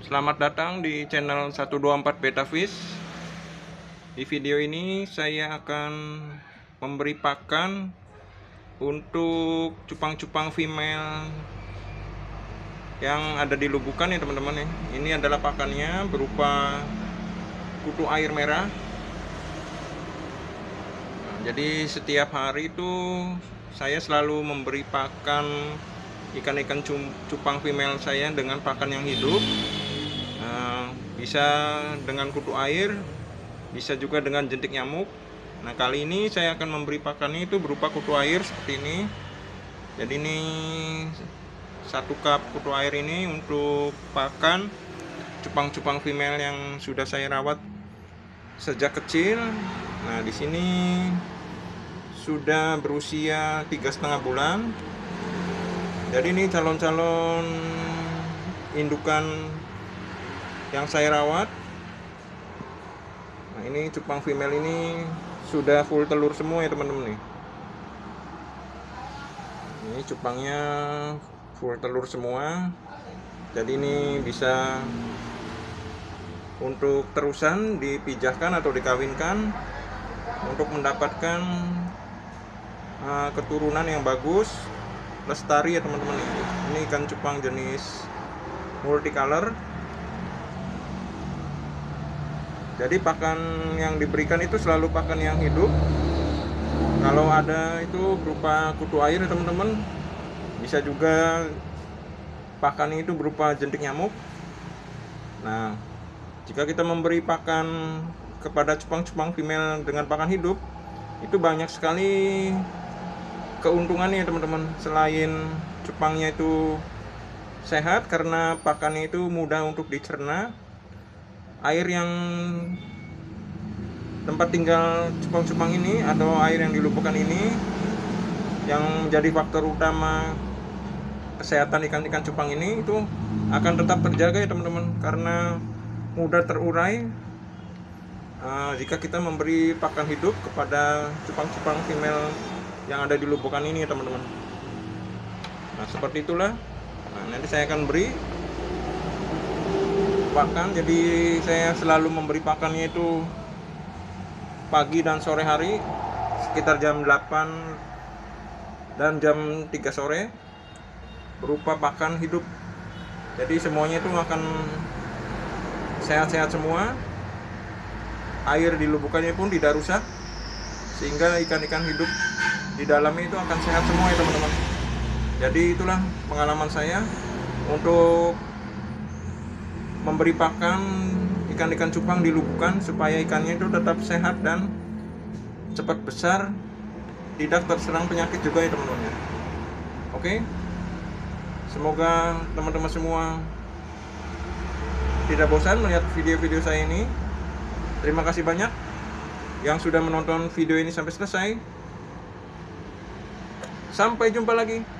Selamat datang di channel 124 Beta Fish. Di video ini saya akan memberi pakan untuk cupang-cupang female yang ada di lubukan ya teman-teman ya. Ini adalah pakannya berupa kutu air merah. Nah, jadi setiap hari itu saya selalu memberi pakan ikan-ikan cupang female saya dengan pakan yang hidup nah, bisa dengan kutu air bisa juga dengan jentik nyamuk. Nah kali ini saya akan memberi pakannya itu berupa kutu air seperti ini. Jadi ini satu cup kutu air ini untuk pakan cupang-cupang female yang sudah saya rawat sejak kecil. Nah di sini sudah berusia tiga setengah bulan. Jadi ini calon-calon indukan yang saya rawat nah ini cupang female ini sudah full telur semua ya teman-teman nih. Ini cupangnya full telur semua. Jadi ini bisa untuk terusan dipijahkan atau dikawinkan untuk mendapatkan uh, keturunan yang bagus lestari ya teman-teman ini ikan cupang jenis multicolor jadi pakan yang diberikan itu selalu pakan yang hidup. Kalau ada itu berupa kutu air teman-teman bisa juga pakan itu berupa jentik nyamuk. Nah jika kita memberi pakan kepada cupang-cupang female dengan pakan hidup itu banyak sekali keuntungannya teman-teman. Selain cupangnya itu sehat karena pakannya itu mudah untuk dicerna air yang tempat tinggal cupang-cupang ini atau air yang dilumpuhkan ini yang menjadi faktor utama kesehatan ikan-ikan cupang ini itu akan tetap terjaga ya teman-teman. Karena mudah terurai uh, jika kita memberi pakan hidup kepada cupang-cupang female yang ada di lubukan ini ya teman-teman. Nah seperti itulah. Nah, nanti saya akan beri pakan jadi saya selalu memberi pakannya itu pagi dan sore hari sekitar jam 8 dan jam 3 sore berupa pakan hidup. Jadi semuanya itu akan sehat-sehat semua. Air di lubukannya pun tidak rusak sehingga ikan-ikan hidup di dalamnya itu akan sehat semua ya teman-teman. Jadi itulah pengalaman saya untuk memberi pakan ikan-ikan cupang di lubukan supaya ikannya itu tetap sehat dan cepat besar tidak terserang penyakit juga ya teman-teman ya. Oke? Semoga teman-teman semua tidak bosan melihat video-video saya ini. Terima kasih banyak yang sudah menonton video ini sampai selesai. Sampai jumpa lagi.